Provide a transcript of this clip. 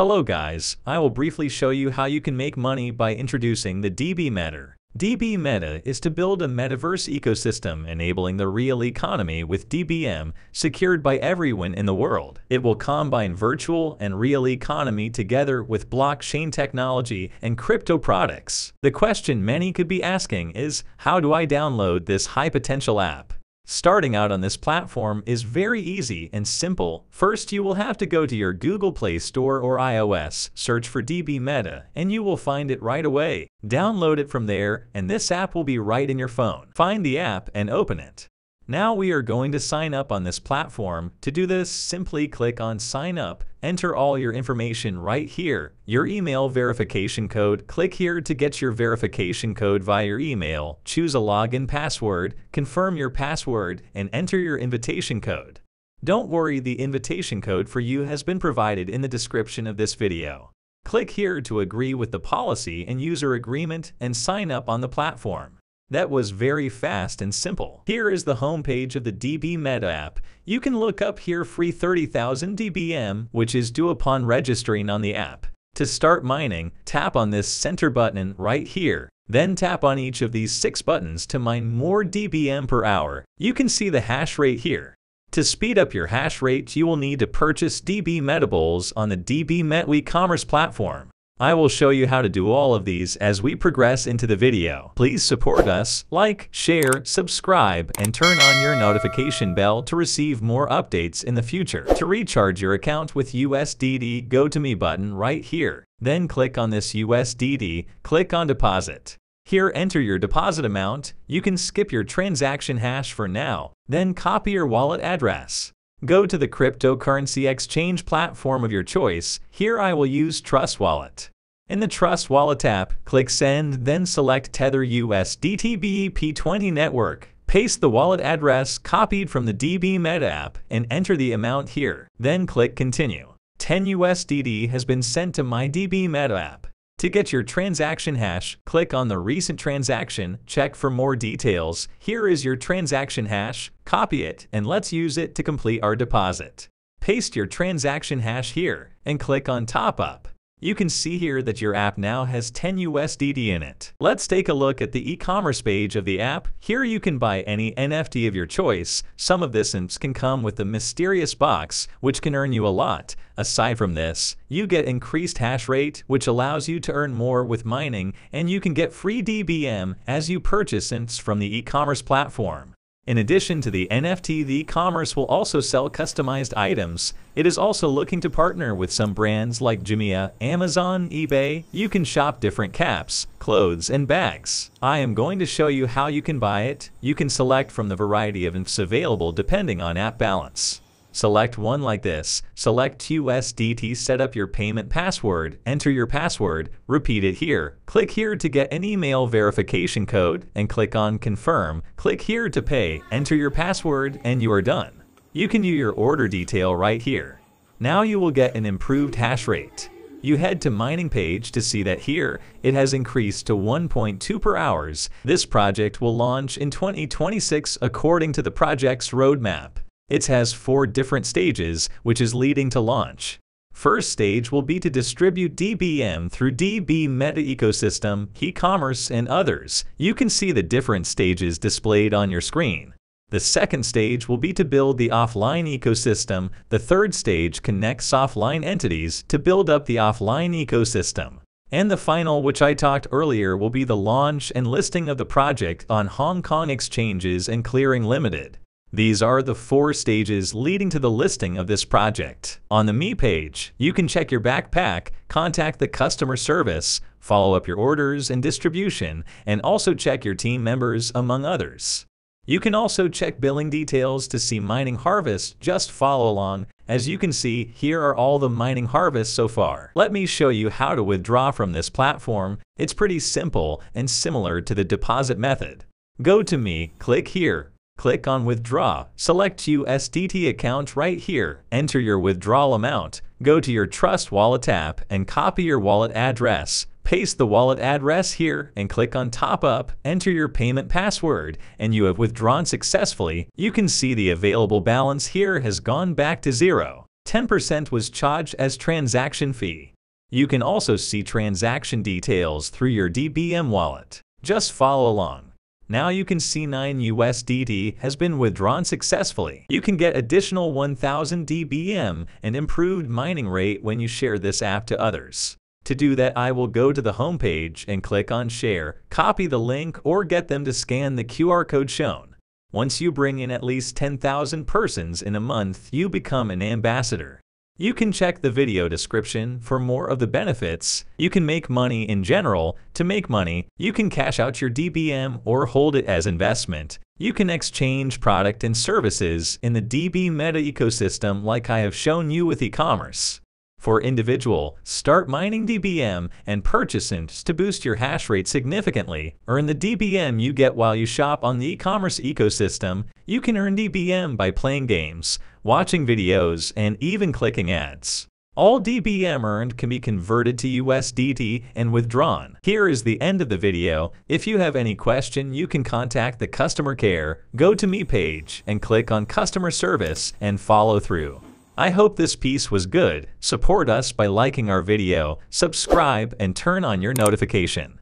Hello guys, I will briefly show you how you can make money by introducing the DB Meta. DB Meta is to build a metaverse ecosystem enabling the real economy with DBM secured by everyone in the world. It will combine virtual and real economy together with blockchain technology and crypto products. The question many could be asking is, how do I download this high potential app? Starting out on this platform is very easy and simple. First, you will have to go to your Google Play Store or iOS, search for DB Meta, and you will find it right away. Download it from there, and this app will be right in your phone. Find the app and open it. Now we are going to sign up on this platform. To do this, simply click on sign up, enter all your information right here, your email verification code, click here to get your verification code via your email, choose a login password, confirm your password, and enter your invitation code. Don't worry, the invitation code for you has been provided in the description of this video. Click here to agree with the policy and user agreement and sign up on the platform. That was very fast and simple. Here is the homepage of the DB Meta app. You can look up here free 30,000 DBM, which is due upon registering on the app. To start mining, tap on this center button right here. Then tap on each of these six buttons to mine more DBM per hour. You can see the hash rate here. To speed up your hash rate, you will need to purchase DB Metables on the DB Meta e-commerce platform. I will show you how to do all of these as we progress into the video. Please support us, like, share, subscribe, and turn on your notification bell to receive more updates in the future. To recharge your account with USDT go to Me button right here. Then click on this USDT, click on Deposit. Here enter your deposit amount, you can skip your transaction hash for now, then copy your wallet address. Go to the cryptocurrency exchange platform of your choice. Here I will use Trust Wallet. In the Trust Wallet app, click Send, then select Tether USDT BEP20 network. Paste the wallet address copied from the DB Meta app and enter the amount here. Then click Continue. 10 USDT has been sent to my DB Meta app. To get your transaction hash, click on the recent transaction, check for more details. Here is your transaction hash, copy it, and let's use it to complete our deposit. Paste your transaction hash here and click on top up. You can see here that your app now has 10 USDT in it. Let's take a look at the e-commerce page of the app. Here you can buy any NFT of your choice. Some of this can come with the mysterious box, which can earn you a lot. Aside from this, you get increased hash rate, which allows you to earn more with mining, and you can get free DBM as you purchase from the e-commerce platform. In addition to the NFT, the e-commerce will also sell customized items. It is also looking to partner with some brands like Jumia, Amazon, eBay. You can shop different caps, clothes, and bags. I am going to show you how you can buy it. You can select from the variety of apps available depending on app balance. Select one like this. Select USDT, set up your payment password, enter your password, repeat it here. Click here to get an email verification code and click on confirm. Click here to pay, enter your password, and you are done. You can view your order detail right here. Now you will get an improved hash rate. You head to mining page to see that here it has increased to 1.2 per hours. This project will launch in 2026 according to the project's roadmap. It has four different stages, which is leading to launch. First stage will be to distribute DBM through DB Meta Ecosystem, e-commerce, and others. You can see the different stages displayed on your screen. The second stage will be to build the offline ecosystem. The third stage connects offline entities to build up the offline ecosystem. And the final, which I talked earlier, will be the launch and listing of the project on Hong Kong exchanges and clearing limited. These are the four stages leading to the listing of this project. On the Me page, you can check your backpack, contact the customer service, follow up your orders and distribution, and also check your team members, among others. You can also check billing details to see mining harvest, just follow along. As you can see, here are all the mining harvests so far. Let me show you how to withdraw from this platform. It's pretty simple and similar to the deposit method. Go to Me, click here, Click on Withdraw. Select USDT account right here. Enter your withdrawal amount. Go to your Trust Wallet app and copy your wallet address. Paste the wallet address here and click on Top Up. Enter your payment password and you have withdrawn successfully. You can see the available balance here has gone back to zero. 10% was charged as transaction fee. You can also see transaction details through your DBM wallet. Just follow along. Now you can see 9 USDT has been withdrawn successfully. You can get additional 1000 DBM and improved mining rate when you share this app to others. To do that, I will go to the homepage and click on Share, copy the link, or get them to scan the QR code shown. Once you bring in at least 10,000 persons in a month, you become an ambassador. You can check the video description for more of the benefits. You can make money in general. To make money, you can cash out your DBM or hold it as investment. You can exchange product and services in the DB Meta ecosystem like I have shown you with e-commerce. For individual, start mining DBM and purchase to boost your hash rate significantly. Earn the DBM you get while you shop on the e-commerce ecosystem. You can earn DBM by playing games, watching videos, and even clicking ads. All DBM earned can be converted to USDT and withdrawn. Here is the end of the video. If you have any question, you can contact the customer care, go to me page, and click on customer service and follow through. I hope this piece was good. Support us by liking our video, subscribe, and turn on your notification.